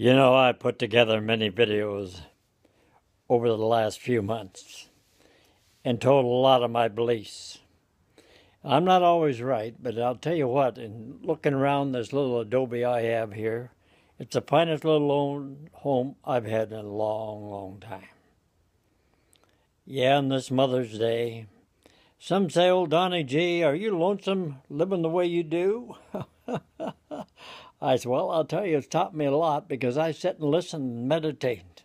You know, I put together many videos over the last few months and told a lot of my beliefs. I'm not always right, but I'll tell you what, in looking around this little adobe I have here, it's the finest little home I've had in a long, long time. Yeah, on this Mother's Day, some say, old Donnie G, are you lonesome living the way you do? I said, Well, I'll tell you, it's taught me a lot because I sit and listen and meditate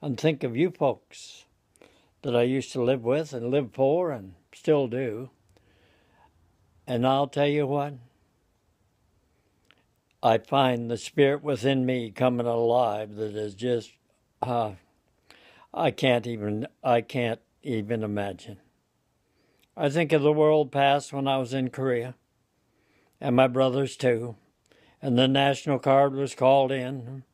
and think of you folks that I used to live with and live for and still do. And I'll tell you what, I find the spirit within me coming alive that is just, uh, I can't even, I can't even imagine. I think of the world past when I was in Korea, and my brothers too and the National Guard was called in.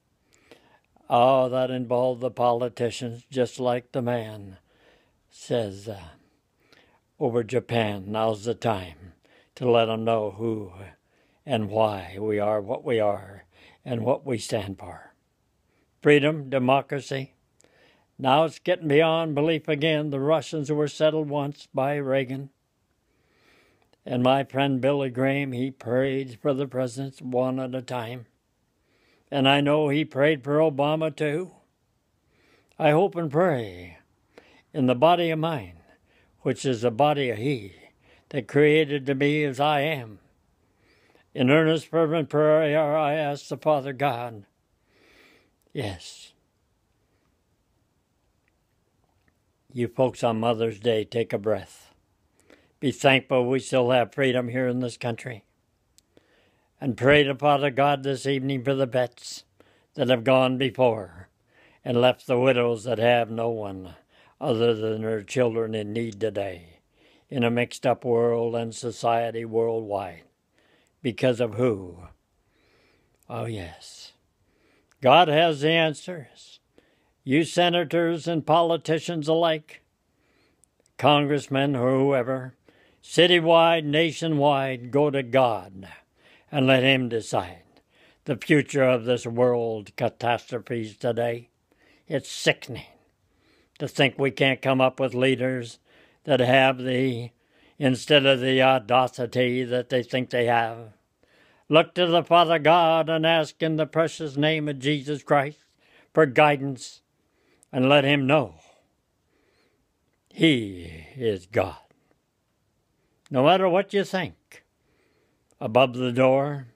Oh, that involved the politicians, just like the man says uh, over Japan. Now's the time to let them know who and why we are what we are and what we stand for. Freedom, democracy. Now it's getting beyond belief again. The Russians were settled once by Reagan. And my friend Billy Graham, he prayed for the presidents one at a time. And I know he prayed for Obama too. I hope and pray in the body of mine, which is the body of He that created to be as I am. In earnest, fervent prayer, I ask the Father God, yes, you folks on Mother's Day, take a breath be thankful we still have freedom here in this country. And pray to Father God this evening for the vets that have gone before and left the widows that have no one other than their children in need today in a mixed up world and society worldwide. Because of who? Oh, yes. God has the answers. You senators and politicians alike, congressmen or whoever, citywide, nationwide, go to God and let Him decide the future of this world catastrophes today. It's sickening to think we can't come up with leaders that have the, instead of the audacity that they think they have. Look to the Father God and ask in the precious name of Jesus Christ for guidance and let Him know He is God no matter what you think, above the door,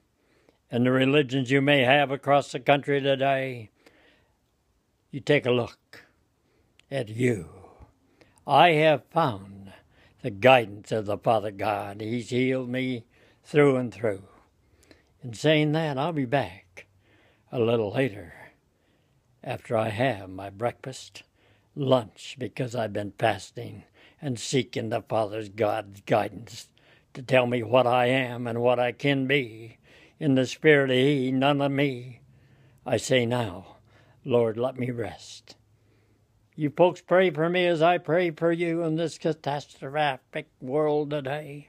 and the religions you may have across the country today, you take a look at you. I have found the guidance of the Father God. He's healed me through and through. In saying that, I'll be back a little later after I have my breakfast, lunch, because I've been fasting and seeking the Father's God's guidance to tell me what I am and what I can be. In the spirit of He, none of me. I say now, Lord, let me rest. You folks pray for me as I pray for you in this catastrophic world today.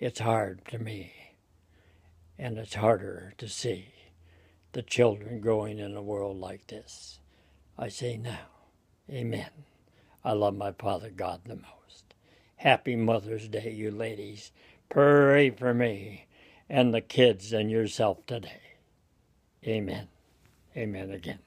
It's hard to me, and it's harder to see the children growing in a world like this. I say now, Amen. I love my Father God the most. Happy Mother's Day, you ladies. Pray for me and the kids and yourself today. Amen. Amen again.